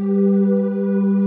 う